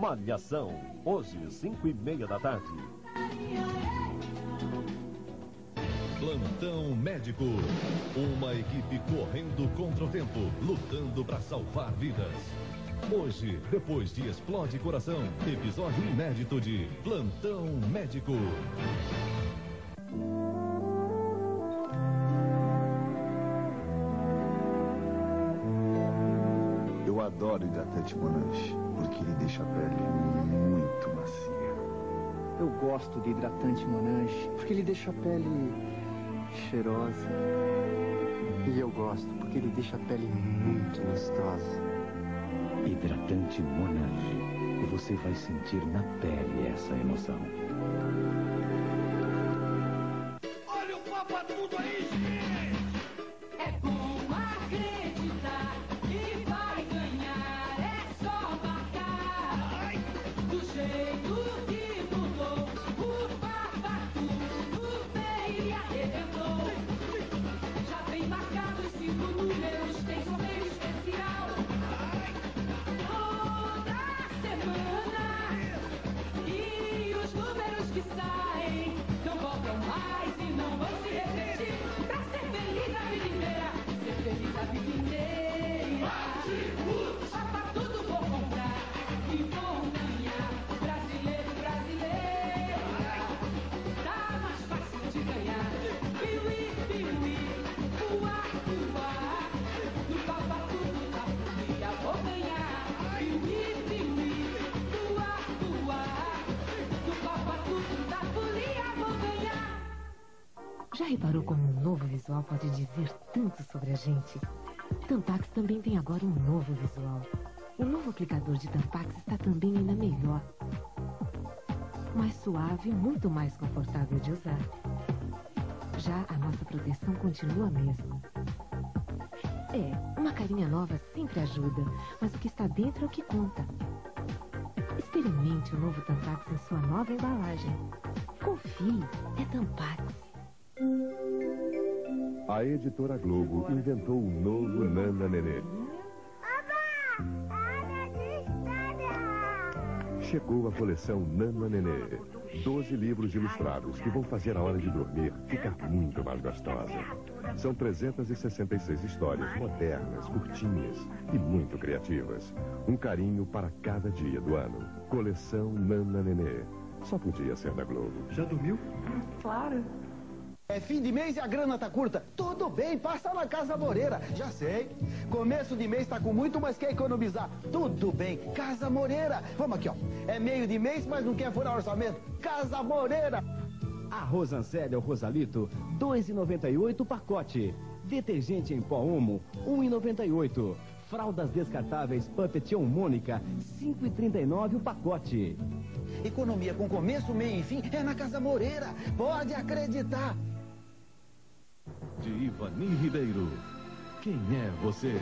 Malhação, hoje, 5 e meia da tarde. Plantão Médico. Uma equipe correndo contra o tempo, lutando para salvar vidas. Hoje, depois de Explode Coração, episódio inédito de Plantão Médico. Adoro hidratante Monange, porque ele deixa a pele muito macia. Eu gosto de hidratante Monange, porque ele deixa a pele cheirosa. E eu gosto, porque ele deixa a pele muito gostosa. Hidratante Monange. E você vai sentir na pele essa emoção. Olha o Papa tudo aí, Já reparou como um novo visual pode dizer tanto sobre a gente? Tampax também tem agora um novo visual. O novo aplicador de Tampax está também ainda melhor. Mais suave e muito mais confortável de usar. Já a nossa proteção continua a mesma. É, uma carinha nova sempre ajuda, mas o que está dentro é o que conta. Experimente o novo Tampax em sua nova embalagem. Confie, é Tampax. A editora Globo inventou o novo Nana Nenê. Chegou a coleção Nana Nenê. Doze livros ilustrados que vão fazer a hora de dormir ficar muito mais gostosa. São 366 histórias modernas, curtinhas e muito criativas. Um carinho para cada dia do ano. Coleção Nana Nenê. Só podia ser da Globo. Já dormiu? Claro. É fim de mês e a grana tá curta. Tudo bem, passa na Casa Moreira. Já sei. Começo de mês tá com muito, mas quer economizar. Tudo bem, Casa Moreira. Vamos aqui, ó. É meio de mês, mas não quer furar orçamento. Casa Moreira. Arroz ou Rosalito, 2,98 o pacote. Detergente em pó Omo, 1,98. Fraldas descartáveis Puppet ou Mônica, 5,39 o pacote. Economia com começo, meio e fim é na Casa Moreira. Pode acreditar. De Ivani Ribeiro. Quem é você?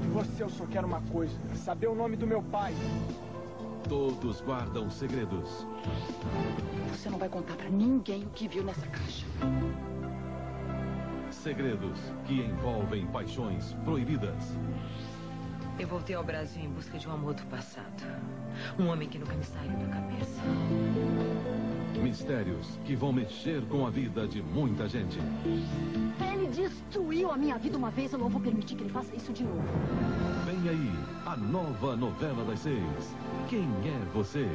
De você eu só quero uma coisa: saber o nome do meu pai. Todos guardam segredos. Você não vai contar pra ninguém o que viu nessa caixa. Segredos que envolvem paixões proibidas. Eu voltei ao Brasil em busca de um amor do passado. Um homem que nunca me saiu da cabeça. Mistérios que vão mexer com a vida de muita gente. Ele destruiu a minha vida uma vez, eu não vou permitir que ele faça isso de novo. Vem aí a nova novela das seis. Quem é você?